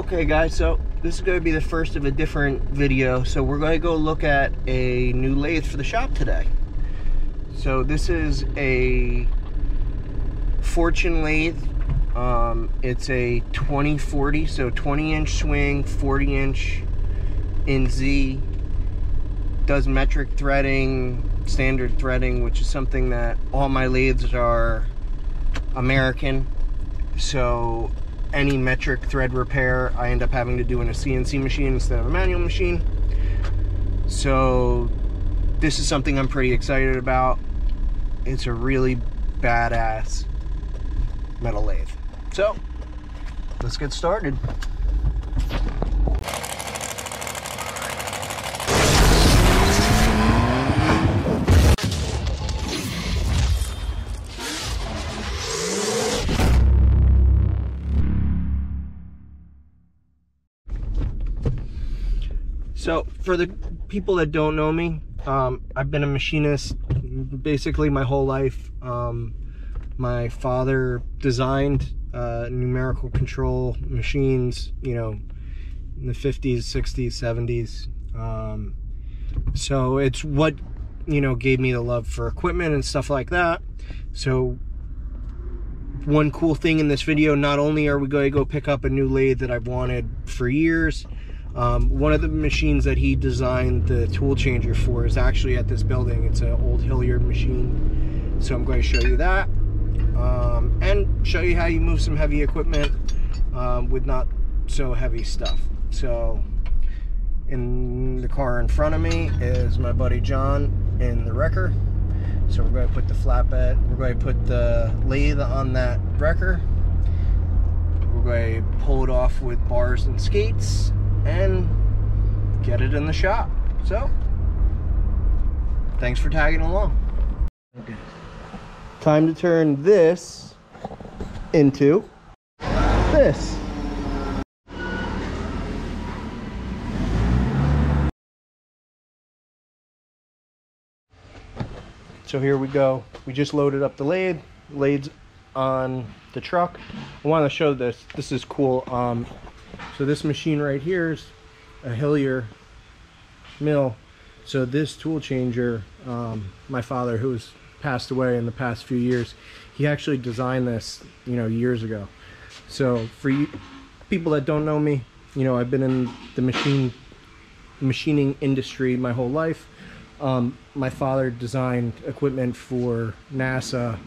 Okay guys, so this is going to be the first of a different video. So we're going to go look at a new lathe for the shop today. So this is a Fortune lathe. Um, it's a 2040, so 20 inch swing, 40 inch in Z. Does metric threading, standard threading, which is something that all my lathes are American. So any metric thread repair, I end up having to do in a CNC machine instead of a manual machine. So this is something I'm pretty excited about. It's a really badass metal lathe. So let's get started. So for the people that don't know me, um, I've been a machinist basically my whole life. Um, my father designed uh, numerical control machines, you know, in the 50s, 60s, 70s. Um, so it's what, you know, gave me the love for equipment and stuff like that. So one cool thing in this video, not only are we going to go pick up a new lathe that I've wanted for years, um, one of the machines that he designed the tool changer for is actually at this building. It's an old Hilliard machine. So I'm going to show you that. Um, and show you how you move some heavy equipment um, with not so heavy stuff. So in the car in front of me is my buddy John in the wrecker. So we're going to put the flatbed, we're going to put the lathe on that wrecker. We're going to pull it off with bars and skates and get it in the shop. So, thanks for tagging along. Okay. Time to turn this into this. So here we go. We just loaded up the lathe. Lathe's on the truck. I want to show this. This is cool. Um, so this machine right here is a Hillier mill. So this tool changer, um, my father who has passed away in the past few years, he actually designed this, you know, years ago. So for you, people that don't know me, you know, I've been in the machine machining industry my whole life. Um, my father designed equipment for NASA,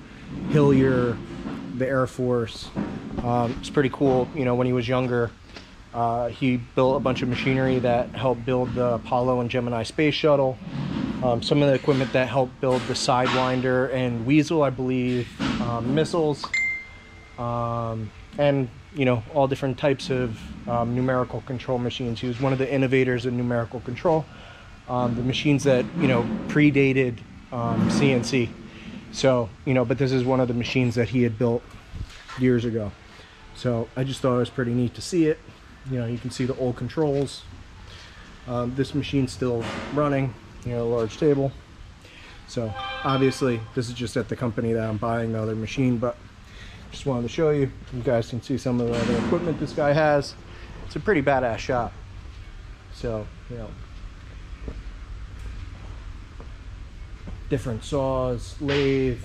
Hillier, the Air Force. Um, it's pretty cool. You know, when he was younger, uh, he built a bunch of machinery that helped build the Apollo and Gemini space shuttle. Um, some of the equipment that helped build the Sidewinder and Weasel, I believe, um, missiles, um, and you know all different types of um, numerical control machines. He was one of the innovators in numerical control. Um, the machines that you know predated CNC. Um, so you know, but this is one of the machines that he had built years ago. So I just thought it was pretty neat to see it you know you can see the old controls. Um, this machine's still running you know a large table. So obviously this is just at the company that I'm buying the other machine but just wanted to show you. You guys can see some of the other equipment this guy has. It's a pretty badass shop. So you know different saws lathe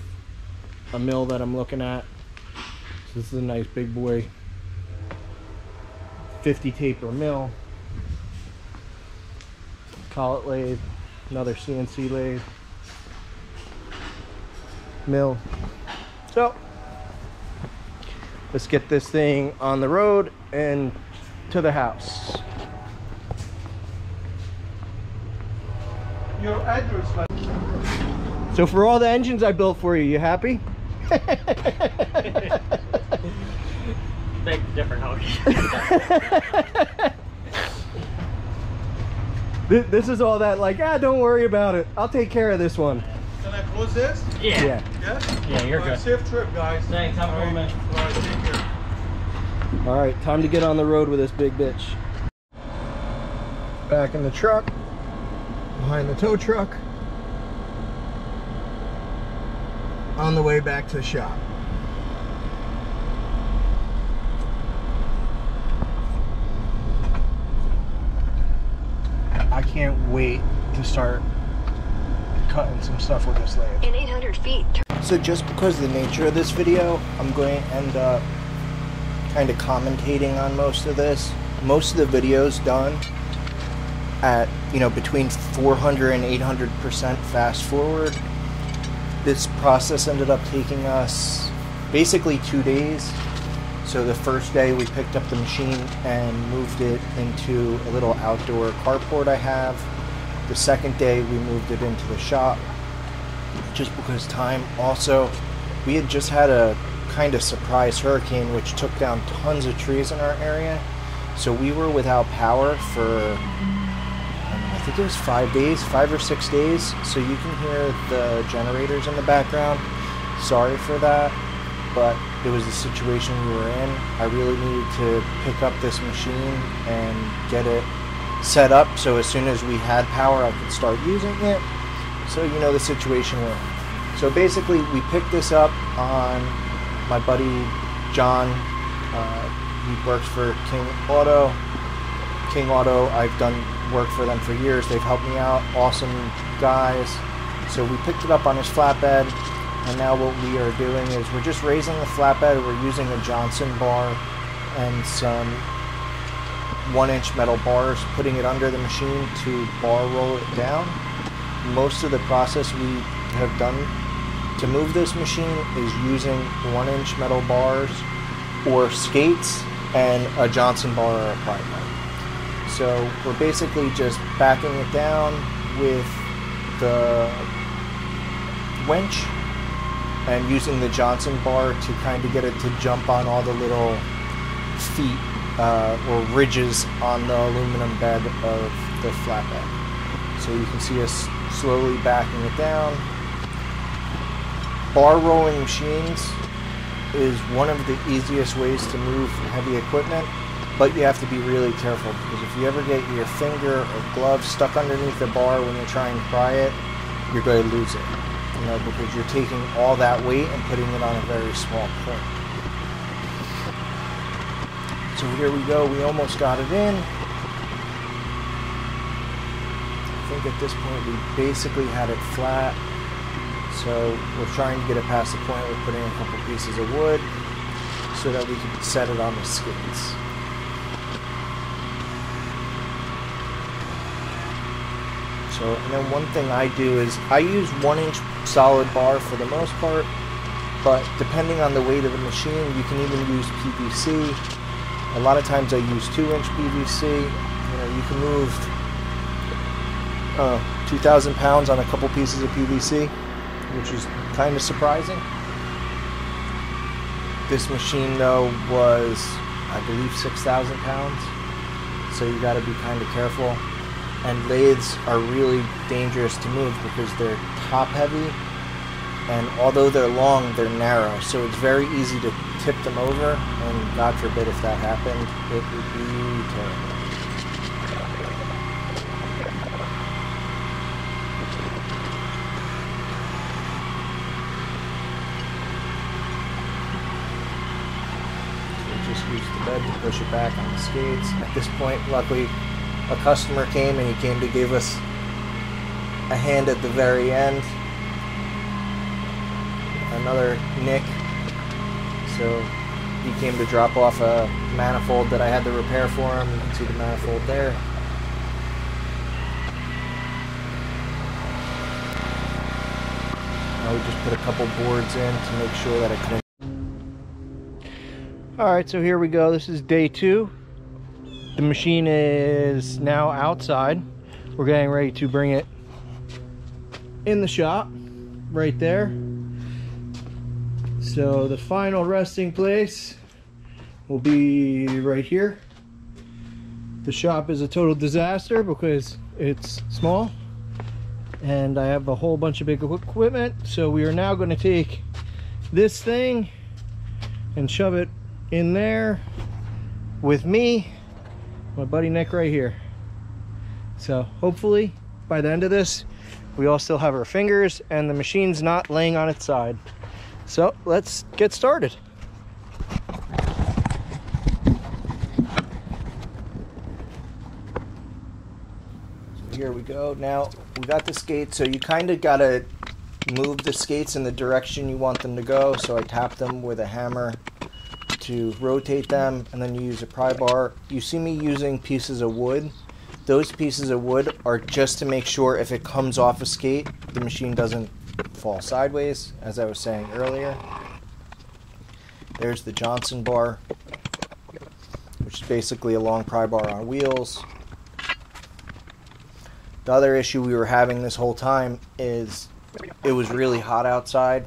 a mill that I'm looking at. So this is a nice big boy 50 taper mill. Collet lathe another CNC lathe. Mill. So let's get this thing on the road and to the house. Your address so for all the engines I built for you you happy different house. this, this is all that like, ah, don't worry about it. I'll take care of this one. Can I close this? Yeah. Yeah. Yeah? Yeah, you're All right, good. Safe trip, guys. Thanks, have a All good right. All right, take care. All right, time to get on the road with this big bitch. Back in the truck, behind the tow truck. On the way back to the shop. Wait to start cutting some stuff with this lathe. In 800 feet, So just because of the nature of this video, I'm going to end up kind of commentating on most of this. Most of the videos done at, you know, between 400 and 800% fast forward. This process ended up taking us basically two days. So the first day we picked up the machine and moved it into a little outdoor carport I have. The second day we moved it into the shop just because time. Also, we had just had a kind of surprise hurricane which took down tons of trees in our area. So we were without power for know, I think it was five days, five or six days. So you can hear the generators in the background. Sorry for that, but it was the situation we were in. I really needed to pick up this machine and get it set up so as soon as we had power I could start using it. So you know the situation we're in. So basically, we picked this up on my buddy John. Uh, he works for King Auto. King Auto, I've done work for them for years. They've helped me out. Awesome guys. So we picked it up on his flatbed, and now what we are doing is we're just raising the flatbed. We're using a Johnson bar and some one-inch metal bars, putting it under the machine to bar roll it down most of the process we have done to move this machine is using one inch metal bars or skates and a Johnson bar or a pry bar. So we're basically just backing it down with the winch and using the Johnson bar to kind of get it to jump on all the little feet uh, or ridges on the aluminum bed of the flatbed. So you can see us slowly backing it down. Bar rolling machines is one of the easiest ways to move heavy equipment, but you have to be really careful because if you ever get your finger or glove stuck underneath the bar when you're trying to pry it, you're going to lose it. You know, because you're taking all that weight and putting it on a very small point. So here we go, we almost got it in. I think at this point we basically had it flat. So we're trying to get it past the point we're putting a couple pieces of wood so that we can set it on the skates. So, and then one thing I do is I use one inch solid bar for the most part, but depending on the weight of the machine, you can even use PVC. A lot of times I use two inch PVC. You know, you can move uh, 2,000 pounds on a couple pieces of PVC, which is kind of surprising. This machine, though, was, I believe, 6,000 pounds, so you got to be kind of careful. And lathes are really dangerous to move because they're top heavy, and although they're long, they're narrow, so it's very easy to tip them over, and God forbid if that happened, it would be terrible. We just used the bed to push it back on the skates. At this point, luckily, a customer came and he came to give us a hand at the very end. Another Nick. So he came to drop off a manifold that I had to repair for him. Can see the manifold there. Now we just put a couple boards in to make sure that it all right, so here we go. This is day two. The machine is now outside. We're getting ready to bring it in the shop right there. So the final resting place will be right here. The shop is a total disaster because it's small and I have a whole bunch of big equipment. So we are now going to take this thing and shove it in there with me, my buddy Nick right here. So hopefully by the end of this, we all still have our fingers and the machine's not laying on its side. So let's get started. Here we go. Now we got the skates, so you kind of gotta move the skates in the direction you want them to go. So I tap them with a hammer to rotate them, and then you use a pry bar. You see me using pieces of wood. Those pieces of wood are just to make sure if it comes off a skate, the machine doesn't fall sideways, as I was saying earlier. There's the Johnson bar, which is basically a long pry bar on wheels. The other issue we were having this whole time is it was really hot outside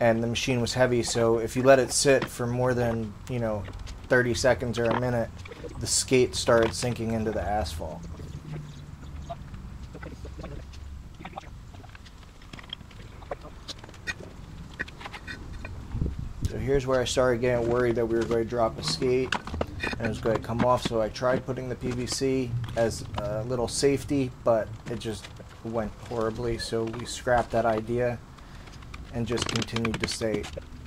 and the machine was heavy, so if you let it sit for more than, you know, 30 seconds or a minute, the skate started sinking into the asphalt. So here's where I started getting worried that we were going to drop a skate and it was going to come off. So I tried putting the PVC as a little safety, but it just went horribly. So we scrapped that idea and just continued to stay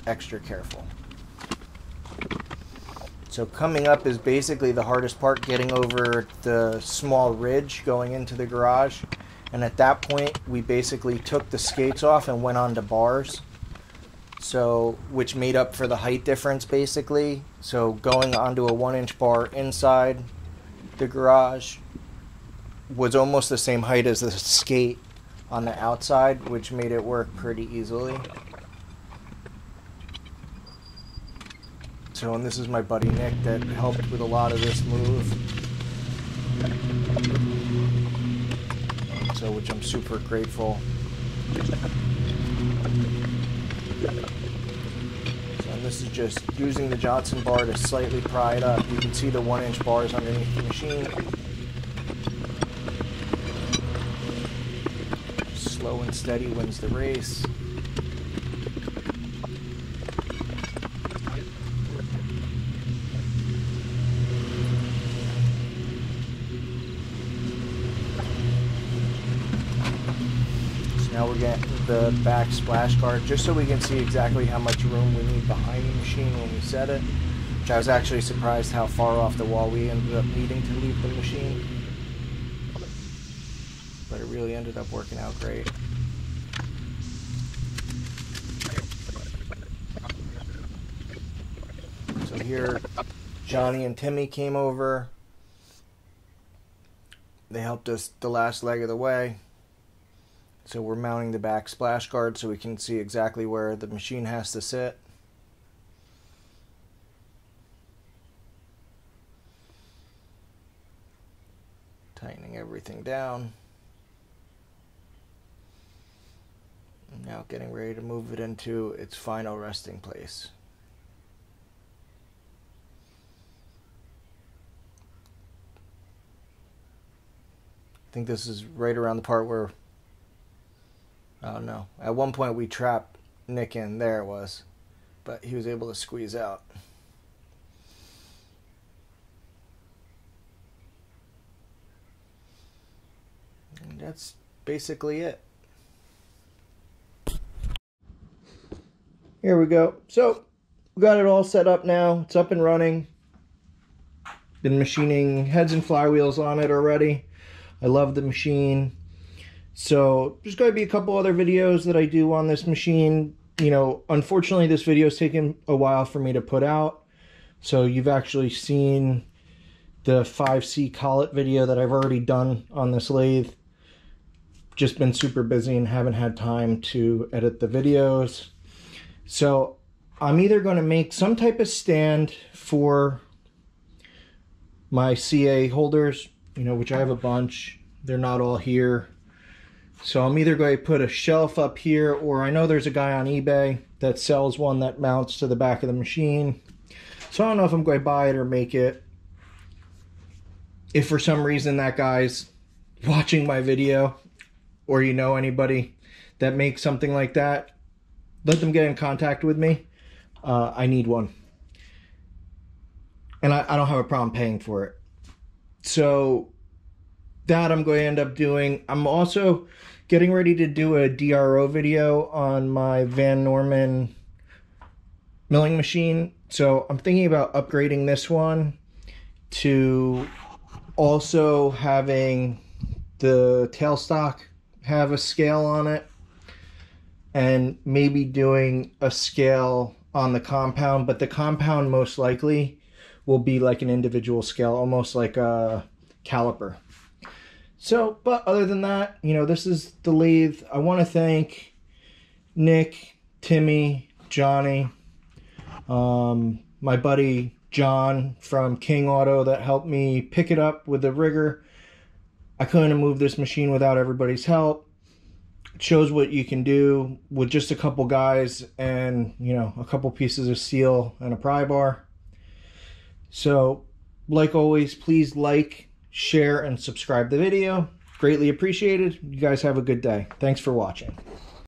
extra careful. So coming up is basically the hardest part, getting over the small ridge going into the garage. And at that point, we basically took the skates off and went on onto bars. So, which made up for the height difference basically. So going onto a one inch bar inside the garage was almost the same height as the skate on the outside, which made it work pretty easily. So, and this is my buddy Nick that helped with a lot of this move. So, which I'm super grateful. So, and this is just using the Johnson bar to slightly pry it up. You can see the one inch bars underneath the machine. Slow and steady wins the race. So now we're getting the back splash guard just so we can see exactly how much room we need behind the machine when we set it. Which I was actually surprised how far off the wall we ended up needing to leave the machine. But it really ended up working out great. So here, Johnny and Timmy came over. They helped us the last leg of the way. So we're mounting the back splash guard so we can see exactly where the machine has to sit. Tightening everything down. Now getting ready to move it into its final resting place. I think this is right around the part where I don't know. At one point we trapped Nick in there it was, but he was able to squeeze out. And that's basically it. Here we go. So we got it all set up now. It's up and running. Been machining heads and flywheels on it already. I love the machine. So there's going to be a couple other videos that I do on this machine. You know, unfortunately, this video has taken a while for me to put out. So you've actually seen the 5C collet video that I've already done on this lathe. Just been super busy and haven't had time to edit the videos. So I'm either going to make some type of stand for my CA holders, you know, which I have a bunch. They're not all here. So I'm either going to put a shelf up here or I know there's a guy on eBay that sells one that mounts to the back of the machine. So I don't know if I'm going to buy it or make it. If for some reason that guy's watching my video or you know anybody that makes something like that, let them get in contact with me. Uh, I need one. And I, I don't have a problem paying for it. So that I'm going to end up doing. I'm also getting ready to do a DRO video on my Van Norman milling machine. So I'm thinking about upgrading this one to also having the tailstock have a scale on it and maybe doing a scale on the compound, but the compound most likely will be like an individual scale, almost like a caliper. So, but other than that, you know, this is the lathe. I want to thank Nick, Timmy, Johnny, um, my buddy John from King Auto that helped me pick it up with the rigger. I couldn't have moved this machine without everybody's help. It shows what you can do with just a couple guys and, you know, a couple pieces of steel and a pry bar. So, like always, please like, share, and subscribe the video. Greatly appreciated. You guys have a good day. Thanks for watching.